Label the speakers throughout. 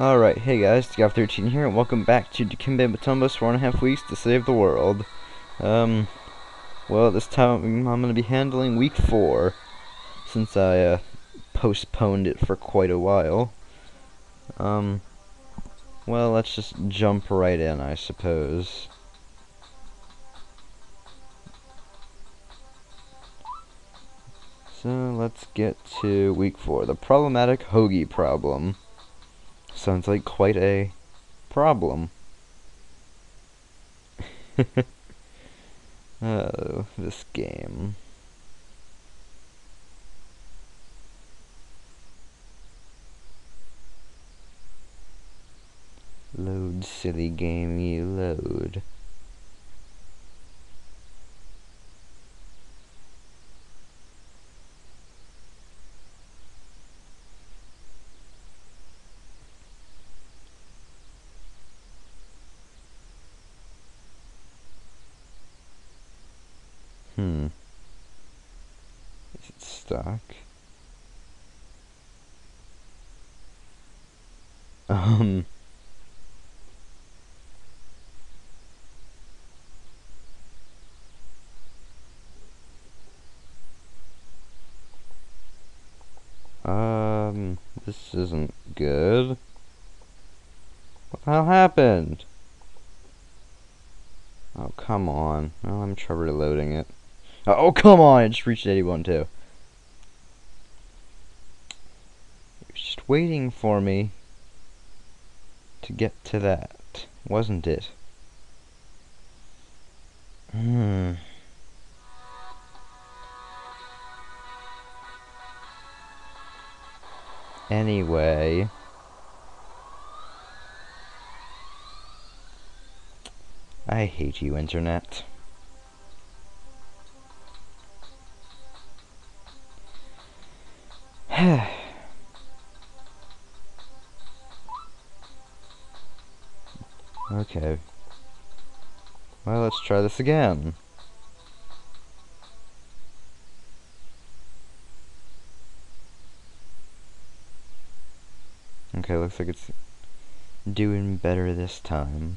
Speaker 1: Alright, hey guys, Gav13 here, and welcome back to Dikembe Mutombo's four and a half weeks to save the world. Um, well, this time I'm gonna be handling week four, since I, uh, postponed it for quite a while. Um, well, let's just jump right in, I suppose. So, let's get to week four, the problematic hoagie problem. Sounds like quite a problem. oh, this game. Load, silly game, you load. Hmm. Is it stuck? Um. Um, this isn't good. What the hell happened? Oh, come on. Oh, I'm trying reloading it. Oh, come on! I just reached 81 too. Just waiting for me to get to that, wasn't it? Hmm. Anyway. I hate you, Internet. okay. Well, let's try this again. Okay, looks like it's doing better this time.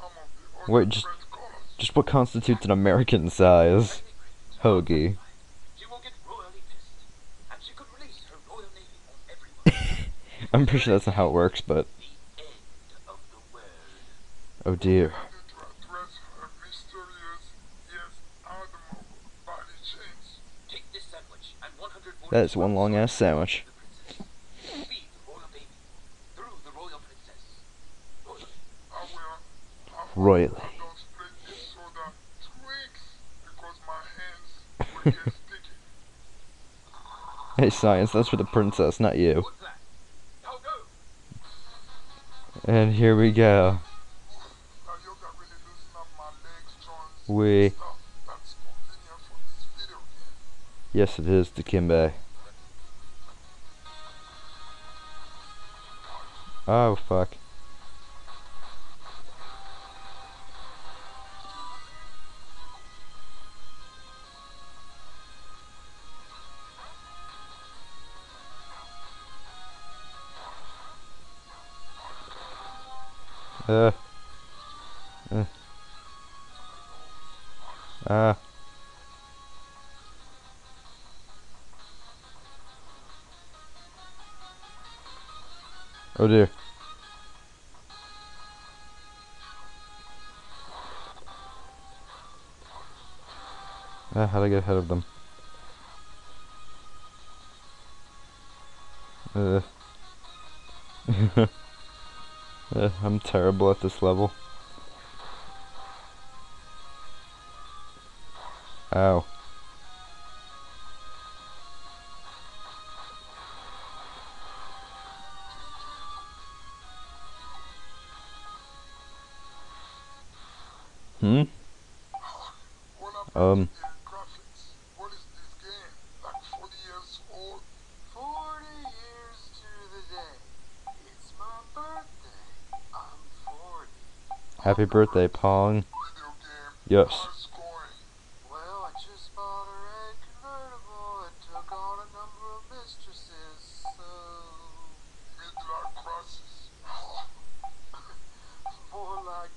Speaker 2: some of the other
Speaker 1: Wait. Just what constitutes an American size hoagie?
Speaker 3: She will get royally pissed. And she could release her royal navy on everyone.
Speaker 1: I'm pretty sure that's not how it works, but
Speaker 3: the end of the world.
Speaker 1: oh dear.
Speaker 2: Wanted to address her mysterious yet admirable body chains.
Speaker 3: Take this sandwich and 142
Speaker 1: That is one long ass sandwich.
Speaker 3: of the princess. Feed the royal baby through the royal princess. Royal.
Speaker 2: I will. I hope
Speaker 1: Royally.
Speaker 2: I don't split this soda twigs because my hands get sticky.
Speaker 1: Hey, science, that's for the princess, not you.
Speaker 3: What's that? Go.
Speaker 1: And here we go.
Speaker 2: Now yoga really loosen up my legs, joints,
Speaker 1: We.
Speaker 2: stuff that's convenient for this video game.
Speaker 1: Yes, it is Dikembe. Oh, fuck. Uh. Uh. Oh dear. Uh, how'd I get ahead of them? Uh. Uh, I'm terrible at this level. Ow. Hmm? Um.
Speaker 2: to the graphics? What is this game? Like 40 years old?
Speaker 4: 40 years to the day. It's my birthday. I'm 40.
Speaker 1: Happy birthday, Pong. Yes.
Speaker 2: How's it going?
Speaker 4: Well, I just bought a red convertible and took on a number of mistresses, so.
Speaker 2: Midlife crisis.
Speaker 4: More like.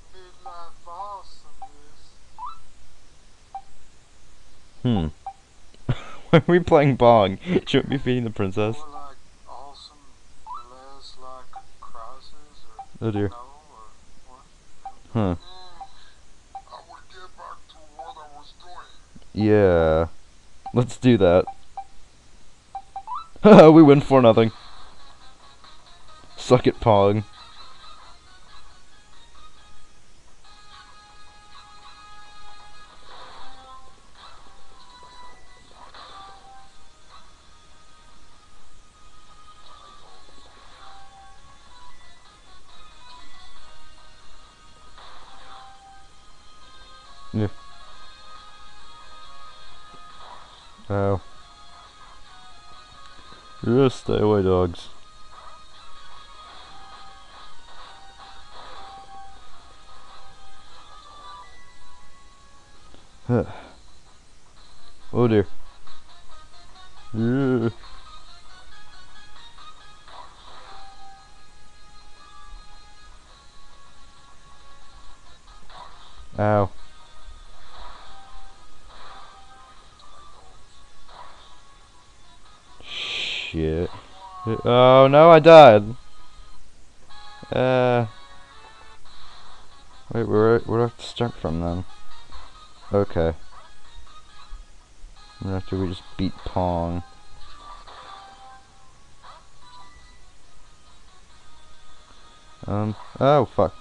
Speaker 1: Hmm. Why are we playing Pong? Shouldn't we be feeding the princess?
Speaker 4: More like awesome, less like
Speaker 1: Oh dear.
Speaker 2: Doing.
Speaker 1: Yeah. Let's do that. Haha, we win for nothing. Suck it, Pong. Yeah. Oh. Just stay away, dogs. oh dear. Yeah. Ow. Oh no, I died. Uh. Wait, where where do I have to start from then? Okay. After we just beat Pong. Um. Oh fuck.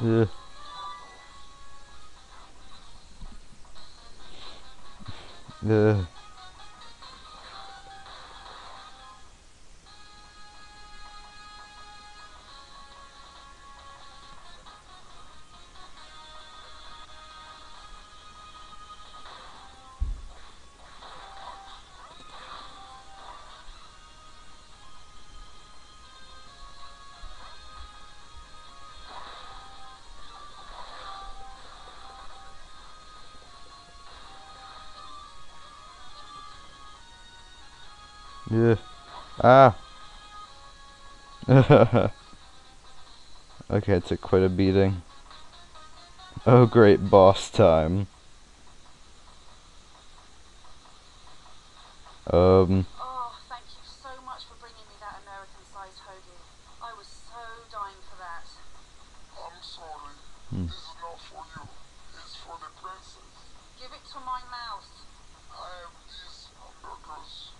Speaker 1: 是是 Yeah. Ah. okay, it took quite a beating. Oh great, boss time. Um,
Speaker 5: Oh, thank you so much for bringing me that American-sized hoagie. I was so dying for that.
Speaker 2: I'm sorry.
Speaker 1: Hmm.
Speaker 2: This is not for you. It's for the princess.
Speaker 5: Give it to my mouse.
Speaker 2: I have these hamburgers.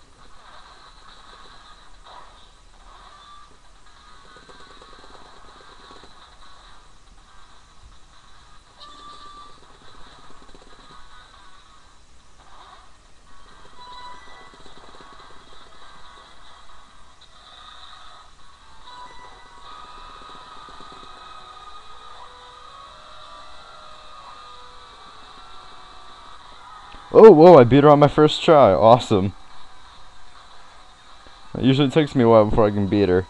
Speaker 2: Oh,
Speaker 1: whoa, I beat her on my first try. Awesome. It usually takes me a while before I can beat her.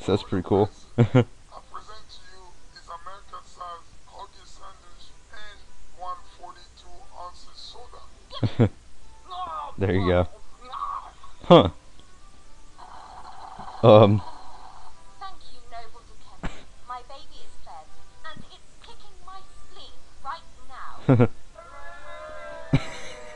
Speaker 1: So that's pretty cool.
Speaker 2: I present to you is American-sized hoagie sandwich and 142 ounces soda.
Speaker 1: there you go. Huh. Um,
Speaker 6: Thank you, noble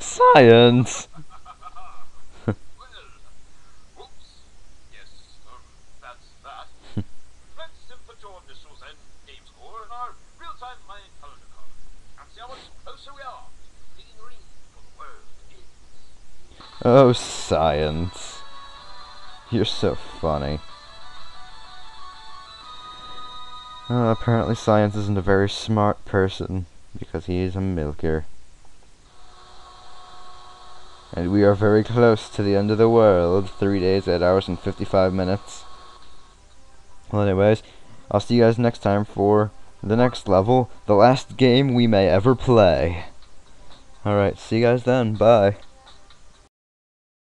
Speaker 1: Science!
Speaker 3: Well, whoops. Yes, um, that's that. Let's input your initials and game score in our real-time Mayan calendar column and see how much closer we are to digging a ring for the world is.
Speaker 1: Oh, science. You're so funny. Uh, apparently science isn't a very smart person because he is a milker. And we are very close to the end of the world. Three days, eight hours, and 55 minutes. Well, anyways, I'll see you guys next time for the next level, the last game we may ever play. Alright, see you guys then. Bye.